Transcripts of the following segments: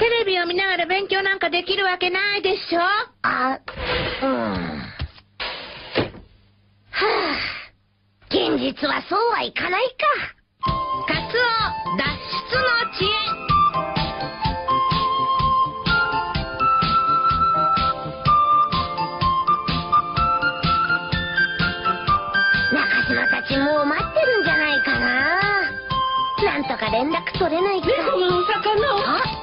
テレビを見ながら勉強なんかできるわけないでしょ？あ、うん。はあ、現実はそうはいかないか。カツオ脱出の知恵中島たちもう待ってるんじゃないかな。なんとか連絡取れないか。猫のお魚をあ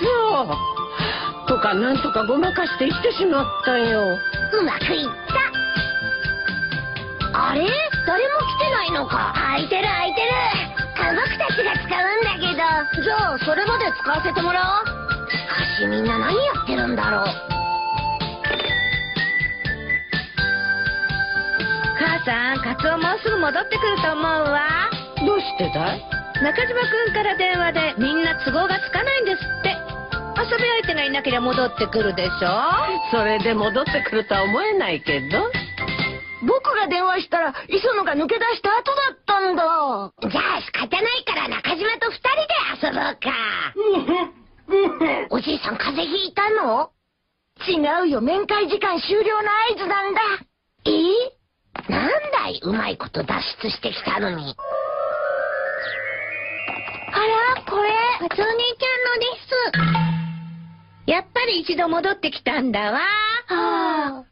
カツオとかなんとかごまかして行ってしまったようまくいった。あれ？誰も来てないのか。空いてる空いてる。あ僕たちが使うんだけど。じゃあ、それまで使わせてもらおう。しかしみんな何やってるんだろう。母さん、カツオもうすぐ戻ってくると思うわ。どうしてだい？中島くんから電話でみんな都合がつかないんですって。遊び相手がいなければ戻ってくるでしょ？それで戻ってくるとは思えないけど。僕が電話したら磯野が抜け出した後だったんだ。じゃあ仕方ないから中島と二人で遊ぼうか。おじいさん風邪ひいたの？違うよ面会時間終了の合図なんだ。え？なんだいうまいこと脱出してきたのに。あら、これ、カツオ兄ちゃんのです。やっぱり一度戻ってきたんだわ。はあ。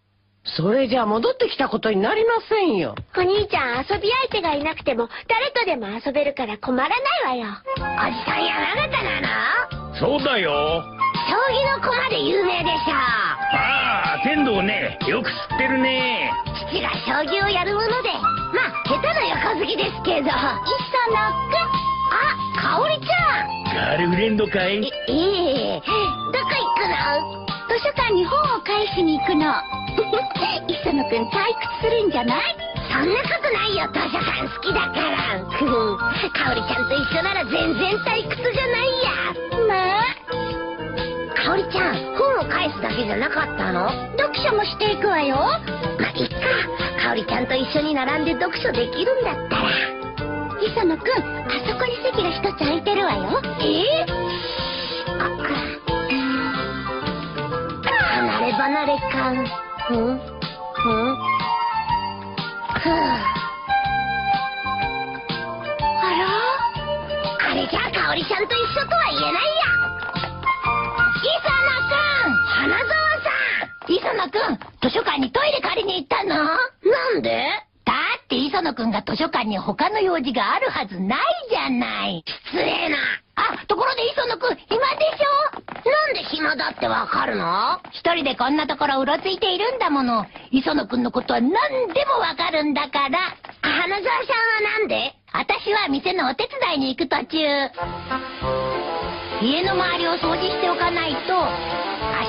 それじゃ戻ってきたことになりませんよお兄ちゃん遊び相手がいなくても誰とでも遊べるから困らないわよ。おじさん山形なの？そうだよ。将棋の駒で有名でしょ。ああ、天童ね。よく知ってるね。父が将棋をやるもので、まあ、下手な横好きですけど。いっそのくん。あ、かおりちゃん。ガールフレンドかい？え、ええどこ図書館に本を返しに行くの。磯野くん退屈するんじゃない？そんなことないよ、図書館好きだから。かおりちゃんと一緒なら全然退屈じゃないや。まあ、かおりちゃん、本を返すだけじゃなかったの？読書もしていくわよ。まあ、いっか。かおりちゃんと一緒に並んで読書できるんだったら。磯野くん、あそこに席が一つ空いてるわよ。えあ、離れ感。ふん？ふん？ふぅ。ああれじゃあ、かおりちゃんと一緒とは言えないや。磯野くん花沢さん磯野くん、図書館にトイレ借りに行ったの？なんで？だって磯野くんが図書館に他の用事があるはずないじゃない。失礼な。あ、ところで磯野くん、暇でしょなんで暇だってわかるの？一人でこんなところうろついているんだもの。磯野くんのことは何でもわかるんだから。花沢さんはなんで？私は店のお手伝いに行く途中。家の周りを掃除しておかないと、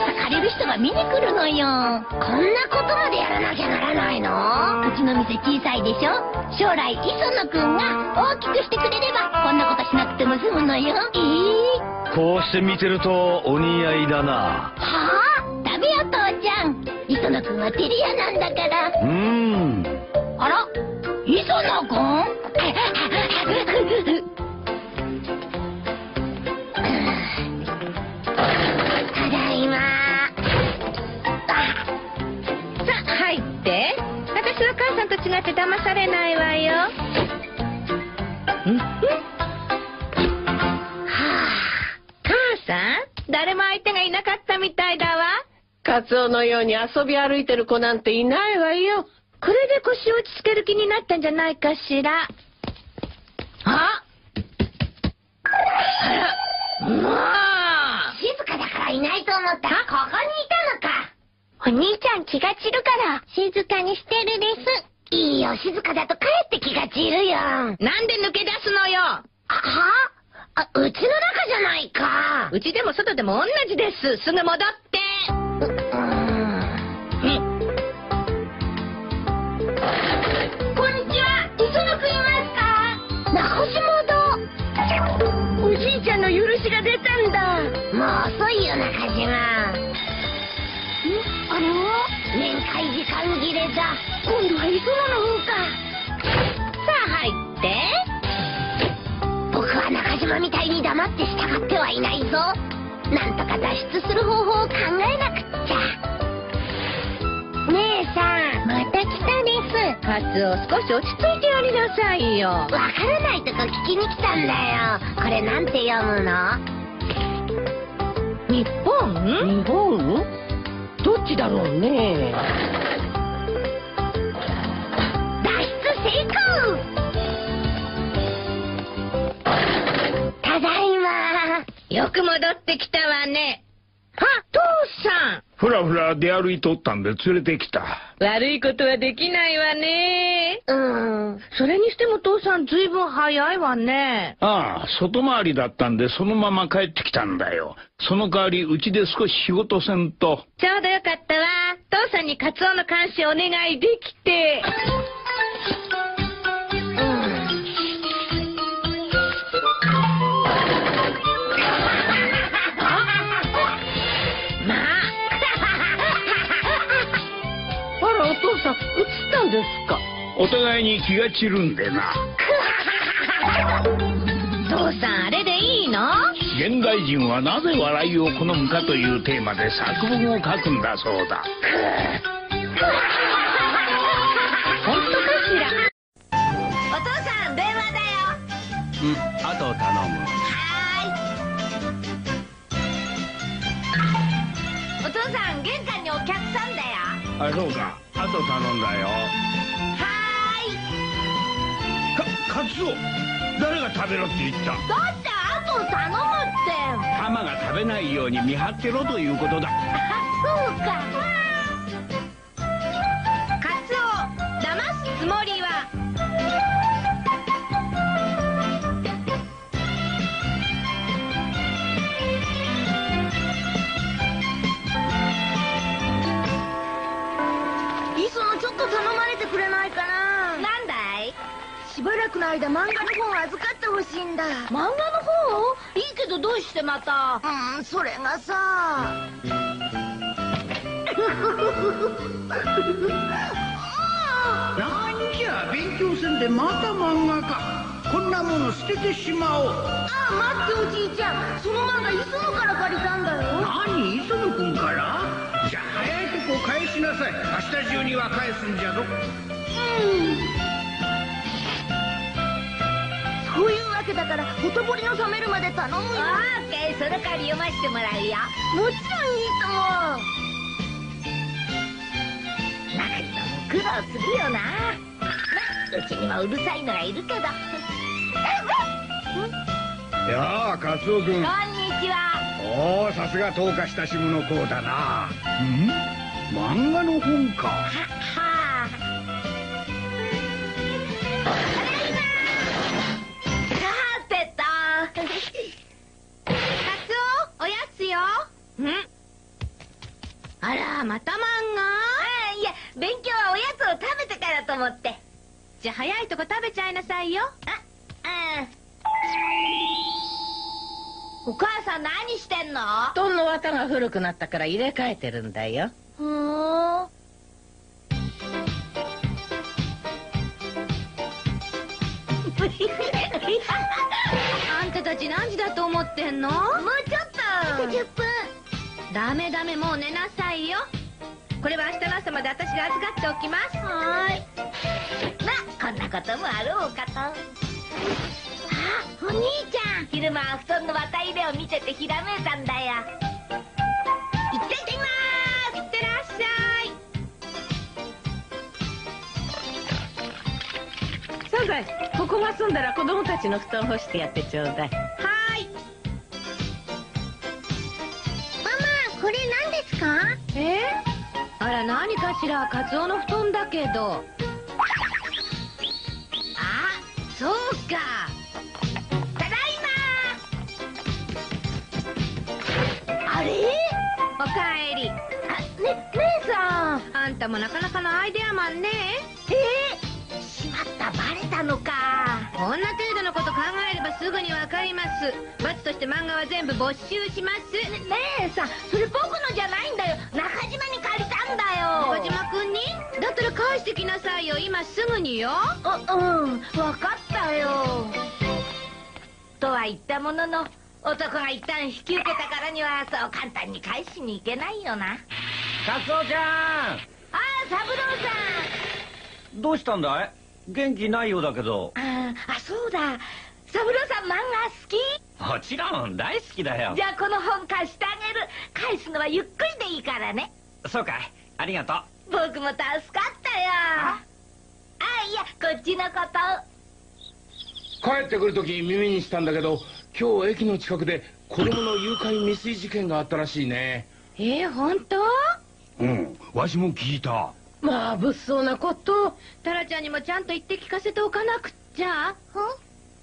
明日借りる人が見に来るのよ。こんなことまでやらなきゃならないの？うちの店小さいでしょ？将来、磯野くんが大きくしてくれれば、こんなことしなくても済むのよ。えー、こうして見てるとお似合いだな。はあ？ダメよ、父ちゃん。磯野くんは照り屋なんだから。うーん。あら？騙されないわよ。ん？は母さん誰も相手がいなかったみたいだわ。カツオのように遊び歩いてる子なんていないわよこれで腰を落ち着ける気になったんじゃないかしら。ああら、もうあ静かだからいないと思ったらここにいたのかお兄ちゃん気が散るから静かにしてるです。いいよ静かだとかえって気が散るよ。なんで抜け出すのよ。あはあうちの中じゃないか。うちでも外でも同じです。すぐ戻って。ううんこんにちは。磯野くんいますか？中島だおじいちゃんの許しが出たんだ。もう遅いよ中島あれは面会時間切れだ。今度は磯野の方か。さあ入って。は中島みたいに黙って従ってはいないぞ。なんとか脱出する方法を考えなくっちゃ。姉さん。また来たです。カツオ少し落ち着いてやりなさいよ。わからないとこ聞きに来たんだよ。これなんて読むの？日本？日本？どっちだろうね。脱出成功。ただいま。よく戻ってきたわね。あ父さんふらふら出歩いとったんで連れてきた。悪いことはできないわねうんそれにしても父さんずいぶん早いわねああ、外回りだったんでそのまま帰ってきたんだよ。その代わりうちで少し仕事せんと。ちょうどよかったわ父さんにカツオの監視お願いできて父さん映ったんですか？お互いに気が散るんでな。父さんあれでいいの？現代人はなぜ笑いを好むかというテーマで作文を書くんだそうだ。本当かしら？お父さん電話だよ。うん後を頼む。はーい。お父さん玄関にお客さんだよ。あ、そうか。後頼んだよ。はか、カツオ誰が食べろって言った？だって後頼むってハマが食べないように見張ってろということだ。あそうかカツオ騙すつもりはの間漫画の本預かってほしいんだ。漫画の本いいけどどうしてまた？うんそれがさ。なんじゃ勉強せんでまた漫画か。こんなもの捨ててしまおう。あ待っておじいちゃん。その漫画磯野から借りたんだよ。何？磯野君から？じゃあ早いとこ返しなさい。明日中には返すんじゃぞ。そういけだからほとぼりの冷めるまで頼むよ。オーケーその代わり読ませてもらうよ。もちろんいいとも中にはも苦労するよな。まあうちにはうるさいのがいるけど。やあカツオ君。こんにちは。おおさすが10日親しむの子だな。うん？漫画の本かオおやつよ。ん？あらまた漫あいや勉強はおやつを食べてからと思って。画じゃあ早いとこ食べちゃいなさいよ。あお母さん何してんの？布団の綿が古くなったから入れ替えてるんだよ。ふーん。あんたたち何時だと思ってんの？もうちょっと10分ダメダメもう寝なさいよ。これは明日の朝まで私が預かっておきます。はーい。まあこんなこともあろうかと。あお兄ちゃん。昼間は布団の綿入れを見ててひらめいたんだよ。行ってきまいってらっしゃい。サザエここが済んだら子供たちの布団干してやってちょうだい何かしらカツオの布団だけど。あそうか。ただいま。あれ？おかえり。あね姉さん。あんたもなかなかのアイデアマンね。え？ー、しまったバレたのか。こんな程度のこと考えればすぐにわかります。罰として漫画は全部没収します。ね姉さん。それ僕のじゃないんだよ。中島に借りたんだよ。中島君に？だったら返してきなさいよ。今すぐによ。あうん。分かったよ。とは言ったものの男が一旦引き受けたからにはそう簡単に返しに行けないよな。カツオちゃああ三郎ん。どうしたんだい？元気ないようだけど。ああそうだ。三郎さん漫画好き？もちろん大好きだよ。じゃあこの本貸してあげる。返すのはゆっくりでいいからね。そうか。いありがとう。僕も助かったよ。あ？いやこっちのこと。帰ってくる時耳にしたんだけど今日駅の近くで子供の誘拐未遂事件があったらしいね。えー、本当？うんわしも聞いた。まあ物騒なこと。タラちゃんにもちゃんと言って聞かせておかなくっちゃ。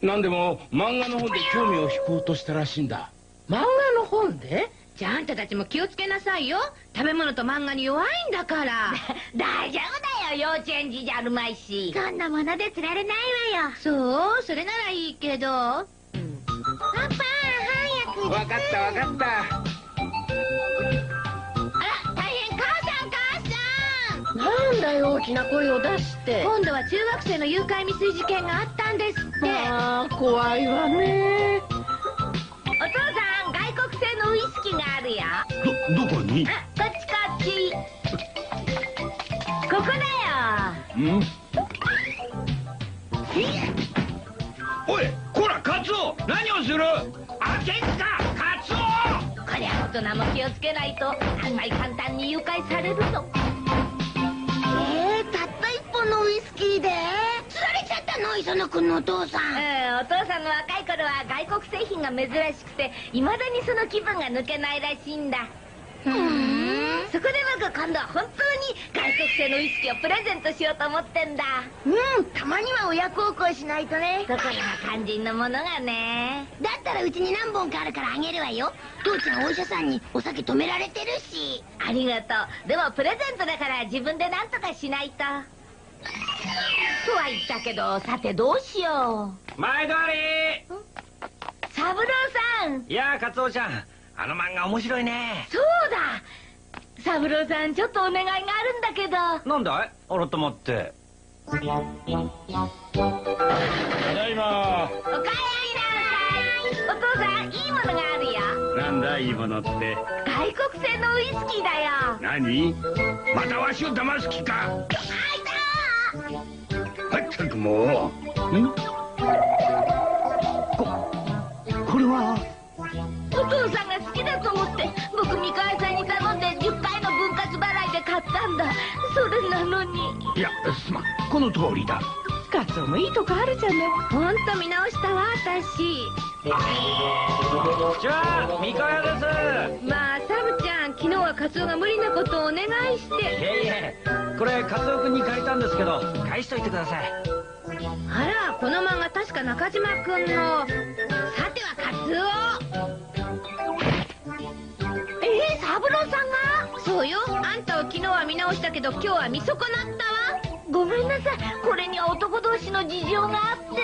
何でも漫画の本で興味を引こうとしたらしいんだ。漫画の本で？じゃああんたたちも気をつけなさいよ。食べ物と漫画に弱いんだから。大丈夫だよ幼稚園児じゃあるまいし。そんなもので釣られないわよ。そうそれならいいけど。パパ早くわかったわかった。あら大変母さん母さん。なんだよ大きな声を出して。今度は中学生の誘拐未遂事件があったんですって。ああ怖いわねるよどどこに？あこっちこっち。ここだよ。うん？おいこらカツオ！何をする？開けんかカツオ！こりゃ大人も気をつけないと案外簡単に誘拐されるのえれちゃったの磯野君のお父さうんんお父さんの若い頃は外国製品が珍しくていまだにその気分が抜けないらしいんだ。ふーん。そこで僕今度は本当に外国製のウイスキーをプレゼントしようと思ってんだ。うんたまには親孝行しないとね。ところが肝心のものがね。だったらうちに何本かあるからあげるわよ。父ちゃんお医者さんにお酒止められてるし。ありがとう。でもプレゼントだから自分で何とかしないととは言ったけどさてどうしよ毎度あり。う三郎さん。いやあカツオちゃん。あの漫画面白いね。そうだ。三郎さんちょっとお願いがあるんだけど。なんだい？改まって。ただいま。おかえりなさい。お父さんいいものがあるよ。なんだいいものって？外国製のウイスキーだよ。何？またわしを騙す気か。まったくもう。ん？ここれは？お父さんが好きだと思って僕三河屋さんに頼んで10回の分割払いで買ったんだ。それなのに。いやすまん。この通りだ。カツオもいいとこあるじゃない。ほんと見直したわ私。じゃあ三河屋です。まあサブちゃん昨日はカツオが無理なことをお願いして。いえいえこれカツオ君に借りたんですけど返しといてください。あらこの漫画確か中島君のさてはカツオ。えー、三郎さんが？そうよ。あんたを昨日は見直したけど今日は見損なったわ。ごめんなさい。これには男同士の事情があって